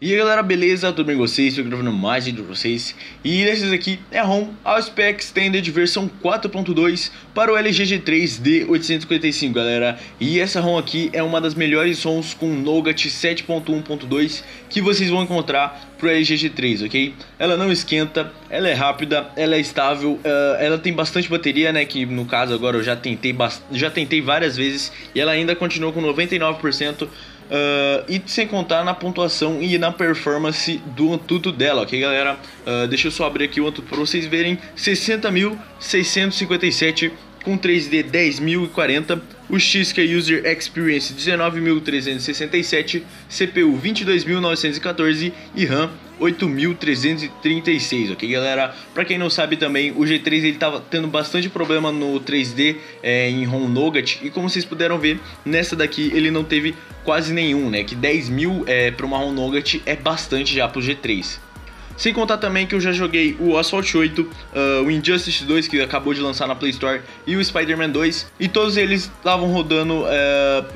E aí galera, beleza? Tudo bem com vocês? Estou gravando mais vídeo pra vocês E esse aqui é ROM AOSP Extended versão 4.2 para o LG G3 D855 galera E essa ROM aqui é uma das melhores ROMs com Nougat 7.1.2 que vocês vão encontrar pro LG G3, ok? Ela não esquenta, ela é rápida, ela é estável, uh, ela tem bastante bateria, né? Que no caso agora eu já tentei, já tentei várias vezes e ela ainda continua com 99% Uh, e sem contar na pontuação e na performance do Antutu dela, ok galera? Uh, deixa eu só abrir aqui o Antutu para vocês verem, 60.657 com 3D 10.040, o XK User Experience 19.367, CPU 22.914 e RAM 8.336, ok galera? Pra quem não sabe também, o G3 ele tava tendo bastante problema no 3D é, em ROM Nougat e como vocês puderam ver, nessa daqui ele não teve quase nenhum, né? Que 10 mil é, para uma ROM Nougat é bastante já pro G3. Sem contar também que eu já joguei o Asphalt 8, uh, ah, o Injustice 2 que acabou de lançar na Play Store e o Spider-Man 2 e todos eles estavam rodando, uh,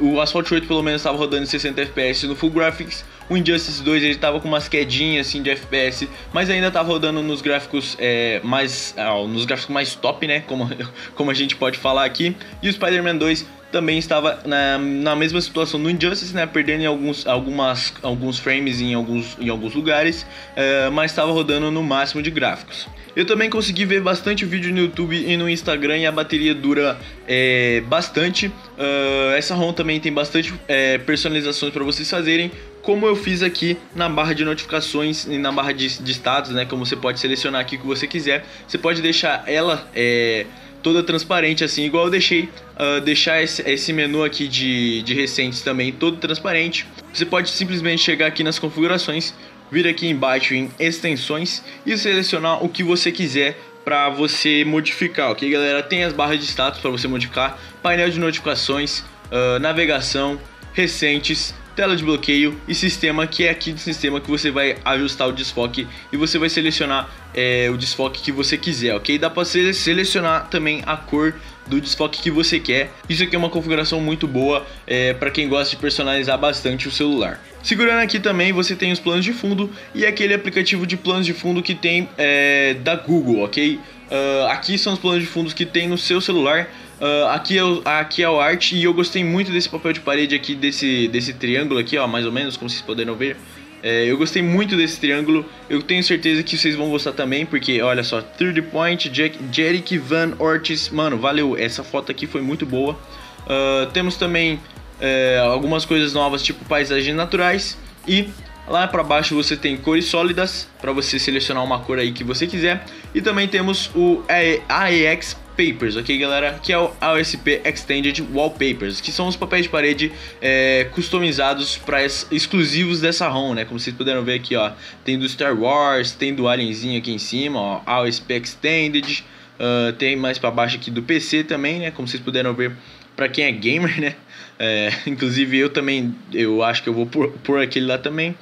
o Asphalt 8 pelo menos estava rodando em 60 FPS no Full Graphics, o Injustice 2 ele tava com umas quedinhas assim de FPS, mas ainda tava rodando nos gráficos é, mais, uh, nos gráficos mais top, né, como, como a gente pode falar aqui, e o Spider-Man 2 também estava na, na mesma situação. Do Injustice, né, perdendo em alguns, algumas, alguns frames em alguns, em alguns lugares, é, mas estava rodando no máximo de gráficos. Eu também consegui ver bastante vídeo no YouTube e no Instagram e a bateria dura é, bastante. Uh, essa ROM também tem bastante é, personalizações para vocês fazerem, como eu fiz aqui na barra de notificações e na barra de, de status, né? Como você pode selecionar aqui o que você quiser. Você pode deixar ela é, toda transparente assim, igual eu deixei, uh, deixar esse, esse, menu aqui de, de recentes também todo transparente. Você pode simplesmente chegar aqui nas configurações, vir aqui embaixo em extensões e selecionar o que você quiser para você modificar, ok galera? Tem as barras de status para você modificar, painel de notificações, uh, navegação, recentes, tela de bloqueio e sistema, que é aqui do sistema que você vai ajustar o desfoque e você vai selecionar é, o desfoque que você quiser, ok? Dá para selecionar também a cor do desfoque que você quer. Isso aqui é uma configuração muito boa é, para quem gosta de personalizar bastante o celular. Segurando aqui também você tem os planos de fundo e aquele aplicativo de planos de fundo que tem é, da Google, ok? Uh, aqui são os planos de fundos que tem no seu celular. Uh, aqui, é o, aqui é o art e eu gostei muito desse papel de parede aqui, desse, desse triângulo aqui, ó, mais ou menos, como vocês puderam ver. É, eu gostei muito desse triângulo, eu tenho certeza que vocês vão gostar também, porque olha só, Third Point, Jack, Jerick Van Ortiz, mano, valeu, essa foto aqui foi muito boa. Uh, temos também é, algumas coisas novas, tipo paisagens naturais e Lá para baixo você tem cores sólidas para você selecionar uma cor aí que você quiser e também temos o AEX Papers, ok galera? Que é o AOSP Extended Wallpapers, que são os papéis de parede é, customizados para exclusivos dessa ROM, né? Como vocês puderam ver aqui, ó, tem do Star Wars, tem do Alienzinho aqui em cima, ó, AOSP Extended, uh, tem mais para baixo aqui do PC também, né? Como vocês puderam ver, para quem é gamer, né? É, inclusive eu também, eu acho que eu vou por aquele lá também.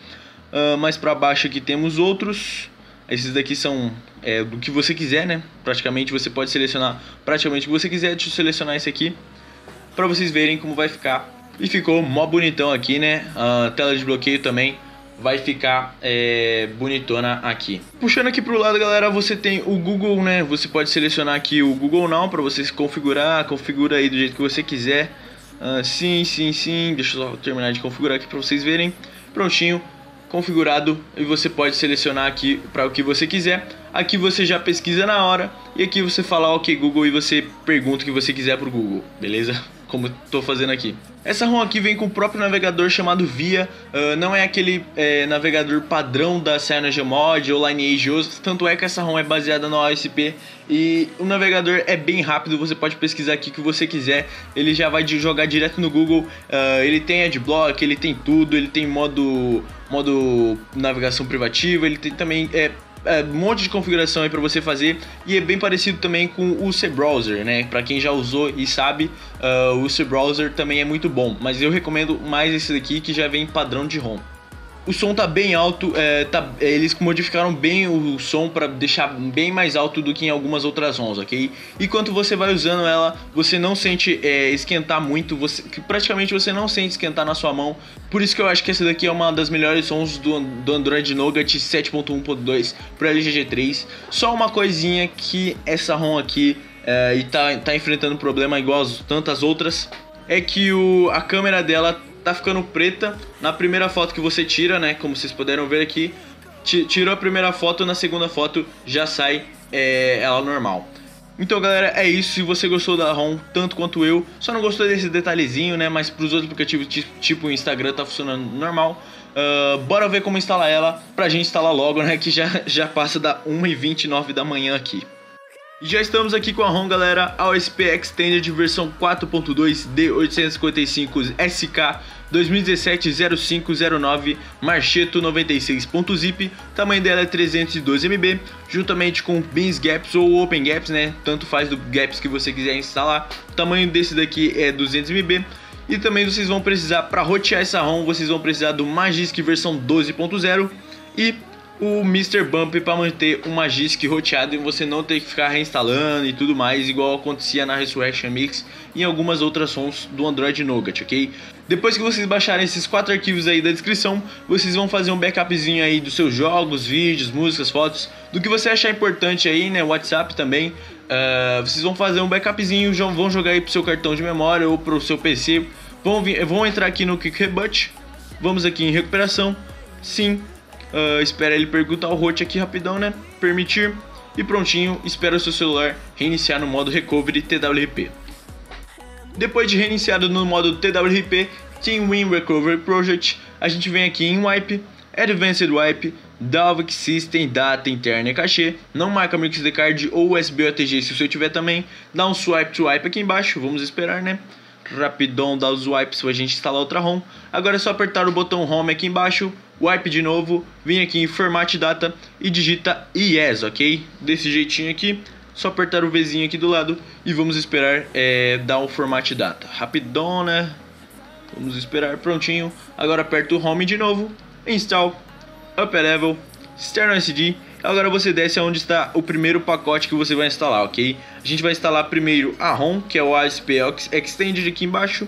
Uh, mais para baixo aqui temos outros. Esses daqui são é, do que você quiser, né? Praticamente você pode selecionar praticamente o que você quiser. Deixa eu selecionar esse aqui para vocês verem como vai ficar. E ficou mó bonitão aqui, né? A tela de bloqueio também vai ficar é, bonitona aqui. Puxando aqui pro lado, galera, você tem o Google, né? Você pode selecionar aqui o Google Now para você se configurar, configura aí do jeito que você quiser. Uh, sim, sim, sim. Deixa eu só terminar de configurar aqui para vocês verem. Prontinho configurado e você pode selecionar aqui para o que você quiser. Aqui você já pesquisa na hora e aqui você fala OK Google e você pergunta o que você quiser para o Google, beleza? Como estou fazendo aqui. Essa ROM aqui vem com o próprio navegador chamado Via, uh, não é aquele é, navegador padrão da CyanogenMod ou Lineage tanto é que essa ROM é baseada no ASP e o navegador é bem rápido, você pode pesquisar aqui o que você quiser, ele já vai jogar direto no Google, uh, ele tem adblock, ele tem tudo, ele tem modo, modo navegação privativa, ele tem também é, é, um monte de configuração aí para você fazer e é bem parecido também com o C-Browser, né? Para quem já usou e sabe, uh, o C-Browser também é muito bom, mas eu recomendo mais esse daqui que já vem padrão de ROM. O som tá bem alto, é, tá, eles modificaram bem o som para deixar bem mais alto do que em algumas outras ROMs, ok? E quando você vai usando ela, você não sente é, esquentar muito, você, praticamente você não sente esquentar na sua mão. Por isso que eu acho que essa daqui é uma das melhores sons do, do Android Nougat 7.1.2 pro LG G3. Só uma coisinha que essa ROM aqui é, e tá, tá enfrentando problema igual as tantas outras, é que o, a câmera dela tá ficando preta na primeira foto que você tira, né? Como vocês puderam ver aqui. Tirou a primeira foto, na segunda foto já sai é, ela normal. Então, galera, é isso. Se você gostou da ROM tanto quanto eu, só não gostou desse detalhezinho, né? Mas pros outros aplicativos, tipo o Instagram, tá funcionando normal. Uh, bora ver como instalar ela pra gente instalar logo, né? Que já, já passa da 1h29 da manhã aqui. Já estamos aqui com a ROM, galera, a OSP Extended versão 4.2 D855SK 2017-0509 Marcheto 96.zip, tamanho dela é 312MB, juntamente com Beans Gaps ou Open Gaps, né? Tanto faz do Gaps que você quiser instalar. O tamanho desse daqui é 200MB. E também vocês vão precisar, para rotear essa ROM, vocês vão precisar do Magisk versão 12.0 e o Mr. Bump para manter o Magisk roteado e você não ter que ficar reinstalando e tudo mais, igual acontecia na Resurrection Mix e em algumas outras sons do Android Nougat, ok? Depois que vocês baixarem esses quatro arquivos aí da descrição, vocês vão fazer um backupzinho aí dos seus jogos, vídeos, músicas, fotos, do que você achar importante aí, né? WhatsApp também. Uh, vocês vão fazer um backupzinho, vão jogar aí pro seu cartão de memória ou pro seu PC. Vão, vão entrar aqui no Quick Reboot. Vamos aqui em recuperação. Sim, Uh, espera ele perguntar o root aqui rapidão, né? Permitir. E prontinho, espera o seu celular reiniciar no modo Recovery TWRP. Depois de reiniciado no modo TWRP, Team Win Recovery Project, a gente vem aqui em Wipe, Advanced Wipe, Dalvik System, Data Interna e Cachê, não marca MixD Card ou USB OTG se você tiver também, dá um swipe to wipe aqui embaixo, vamos esperar né rapidão dar os wipes pra gente instalar outra ROM. Agora é só apertar o botão Home aqui embaixo, wipe de novo, vem aqui em Format Data e digita Yes, ok? Desse jeitinho aqui, só apertar o Vzinho aqui do lado e vamos esperar é, dar o Format Data. Rapidão, né? Vamos esperar, prontinho. Agora aperta o Home de novo, Install, Upper Level, External SD Agora você desce aonde está o primeiro pacote que você vai instalar, ok? A gente vai instalar primeiro a ROM, que é o ASP Extended aqui embaixo.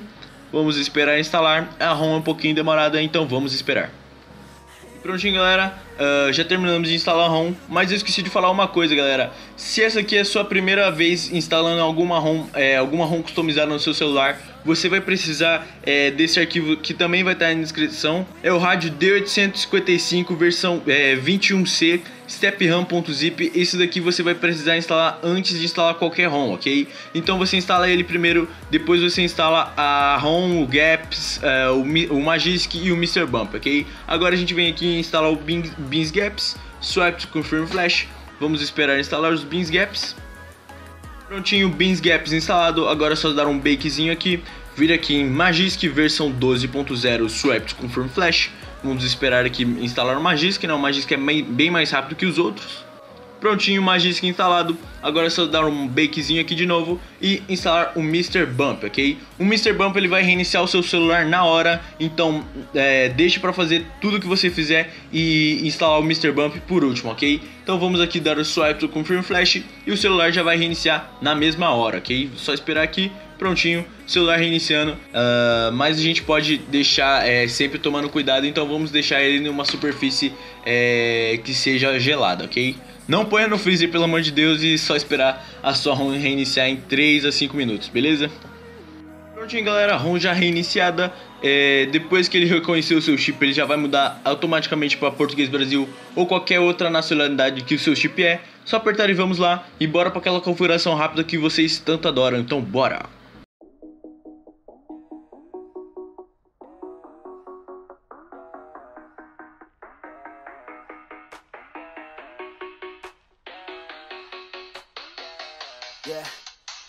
Vamos esperar instalar. A ROM é um pouquinho demorada, então vamos esperar. Prontinho, galera. Uh, já terminamos de instalar a ROM, mas eu esqueci de falar uma coisa, galera. Se essa aqui é a sua primeira vez instalando alguma ROM, é, alguma ROM customizada no seu celular, você vai precisar é, desse arquivo que também vai estar na descrição. É o rádio D855 versão é, 21C stepram.zip. Esse daqui você vai precisar instalar antes de instalar qualquer ROM, ok? Então você instala ele primeiro, depois você instala a ROM, o Gaps, uh, o, o Magisk e o Mr. Bump, ok? Agora a gente vem aqui instalar o Beans, Beans Gaps, Swipe to Confirm Flash. Vamos esperar instalar os Beans Gaps. Prontinho, Beans Gaps instalado, agora é só dar um bakezinho aqui. Vir aqui em Magisk versão 12.0 Swipe to Confirm Flash. Vamos esperar aqui instalar o Magisk, né? O Magisk é bem mais rápido que os outros. Prontinho, o Magisk instalado. Agora é só dar um bakezinho aqui de novo e instalar o Mr. Bump, ok? O Mr. Bump ele vai reiniciar o seu celular na hora, então é, deixe para fazer tudo que você fizer e instalar o Mr. Bump por último, ok? Então vamos aqui dar o swipe do Confirm Flash e o celular já vai reiniciar na mesma hora, ok? Só esperar aqui prontinho, celular reiniciando. Uh, mas a gente pode deixar é, sempre tomando cuidado, então vamos deixar ele em uma superfície é, que seja gelada, ok? Não ponha no freezer, pelo amor de Deus, e só esperar a sua ROM reiniciar em 3 a 5 minutos, beleza? Prontinho, galera, a ROM já reiniciada. É, depois que ele reconhecer o seu chip, ele já vai mudar automaticamente para português Brasil ou qualquer outra nacionalidade que o seu chip é. Só apertar e vamos lá e bora para aquela configuração rápida que vocês tanto adoram. Então, bora! Yeah,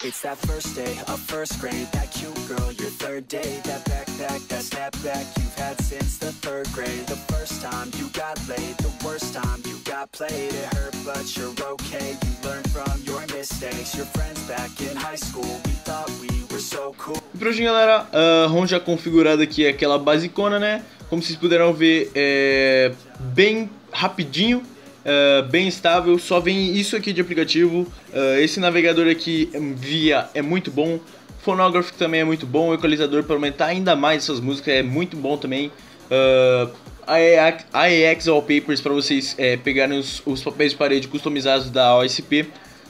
it's that first day of first grade That cute girl, your third day That backpack, that snapback You've had since the third grade The first time you got laid The worst time you got played, it hurt, but you're okay. You learn from your mistakes. Your friends back in high school, we thought we were so cool. E por hoje, galera, a ROM já configurada aqui é aquela basicona, né? Como vocês puderam ver, é bem rapidinho, é bem estável, só vem isso aqui de aplicativo. É, esse navegador aqui via é muito bom. Phonograph também é muito bom, o equalizador para aumentar ainda mais essas músicas é muito bom também. Uh, AEX Wallpapers para vocês é, pegarem os, os, papéis de parede customizados da OSP,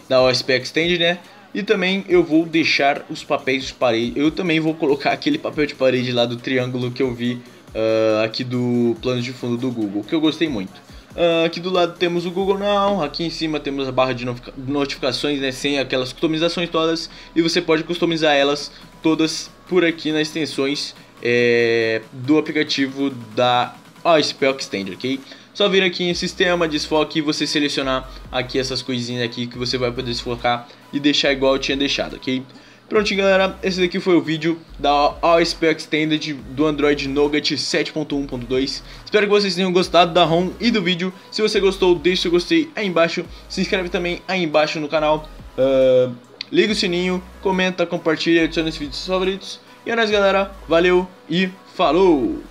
da OSP Extend, né? E também eu vou deixar os papéis de parede. Eu também vou colocar aquele papel de parede lá do triângulo que eu vi uh, aqui do plano de fundo do Google, que eu gostei muito. Uh, aqui do lado temos o Google Now, aqui em cima temos a barra de notificações, né, sem aquelas customizações todas, e você pode customizar elas todas por aqui nas extensões é, do aplicativo da OSP Extender, ok? Só vir aqui em sistema, desfoque e você selecionar aqui essas coisinhas aqui que você vai poder desfocar e deixar igual eu tinha deixado, ok? Pronto, galera, esse daqui foi o vídeo da OSP Extended do Android Nougat 7.1.2. Espero que vocês tenham gostado da ROM e do vídeo. Se você gostou, deixe seu gostei aí embaixo. Se inscreve também aí embaixo no canal. Uh, liga o sininho, comenta, compartilha, adiciona os vídeos favoritos. E é nóis, galera. Valeu e falou!